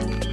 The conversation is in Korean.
you